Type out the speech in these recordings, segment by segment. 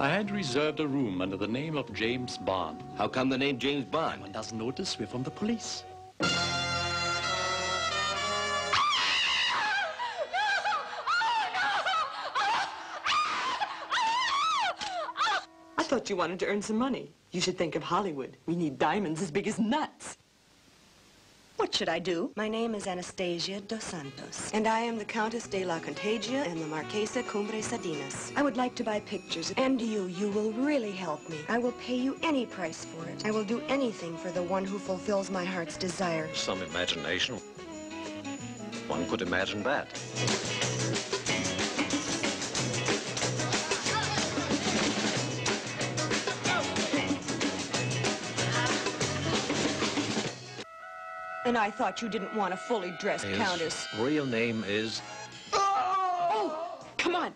I had reserved a room under the name of James Bond. How come the name James Bond? One doesn't notice we're from the police. I thought you wanted to earn some money. You should think of Hollywood. We need diamonds as big as nuts. What should I do? My name is Anastasia dos Santos, and I am the Countess de la Contagia and the Marquesa Cumbre Sadinas. I would like to buy pictures, and you, you will really help me. I will pay you any price for it. I will do anything for the one who fulfills my heart's desire. Some imagination. One could imagine that. And I thought you didn't want a fully dressed His countess. real name is... Oh! Come on.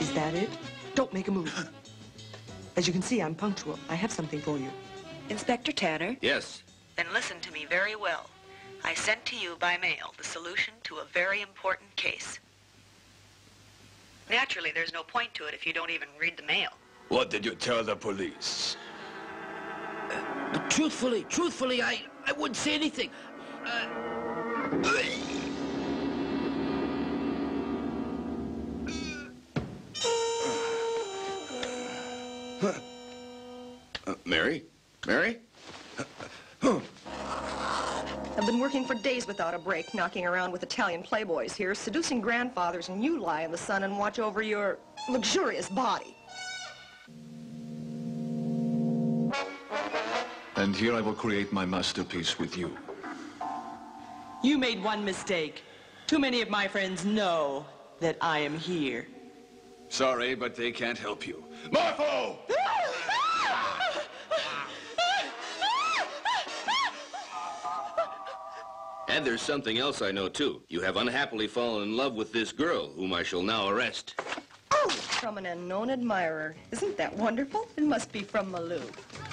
Is that it? Don't make a move. As you can see, I'm punctual. I have something for you. Inspector Tanner, Yes. Then listen to me very well. I sent to you by mail the solution to a very important case. Naturally, there's no point to it if you don't even read the mail. What did you tell the police? Truthfully, truthfully, I, I wouldn't say anything. Uh, Mary? Mary? I've been working for days without a break, knocking around with Italian playboys here, seducing grandfathers, and you lie in the sun and watch over your luxurious body. And here I will create my masterpiece with you. You made one mistake. Too many of my friends know that I am here. Sorry, but they can't help you. Morpho! And there's something else I know, too. You have unhappily fallen in love with this girl, whom I shall now arrest. Oh, from an unknown admirer. Isn't that wonderful? It must be from Malou.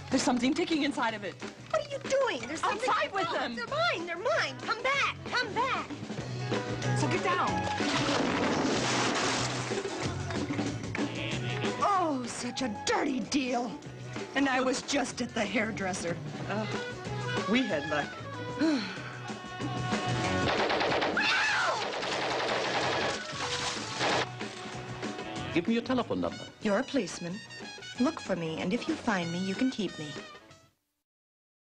There's something ticking inside of it. What are you doing? There's I'll something... fight with Oh, them. They're mine. They're mine. Come back. Come back. So get down. Oh, such a dirty deal. And I was just at the hairdresser. Uh, We had luck. Give me your telephone number. you're a policeman. Look for me, and if you find me, you can keep me.